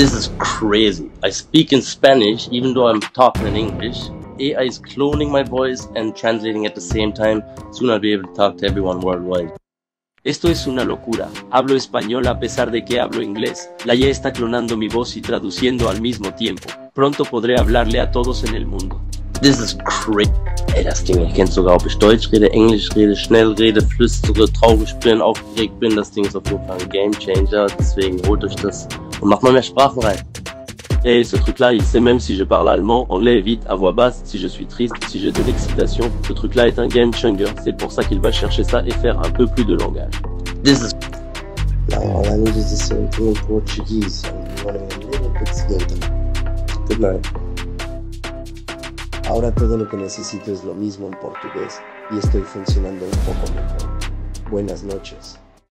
This is crazy. I speak in Spanish even though I'm talking in English. AI is cloning my voice and translating at the same time. Soon I'll be able to talk to everyone worldwide. Esto es una locura. Hablo español a pesar de que hablo inglés. La IA está clonando mi voz y traduciendo al mismo tiempo. Pronto podré hablarle a todos en el mundo. This is crazy. Ey, das Ding erkennt sogar, ob ich Deutsch rede, Englisch rede, schnell rede, flüstere, traurig bin, aufgeregt bin. Das Ding ist auf jeden Fall ein Game Changer. Deswegen holt euch das macht mal mehr Sprachen rein. Et ce truc-là, il sait même si je parle allemand, anglais, vite, à voix basse, si je suis triste, si j'ai de l'excitation. Ce truc-là est un game changer. C'est pour ça qu'il va chercher ça et faire un peu plus de langage. This is Now all I need is the same thing in Portuguese. I'm running a little bit scared. Good night. Ahora todo lo que necesito es lo mismo en portugués y estoy funcionando un poco mejor. Buenas noches.